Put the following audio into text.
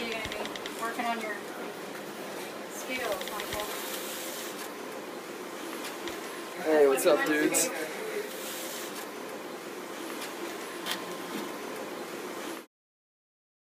you're going to be working on your skills, Michael? Hey, what's up, dudes?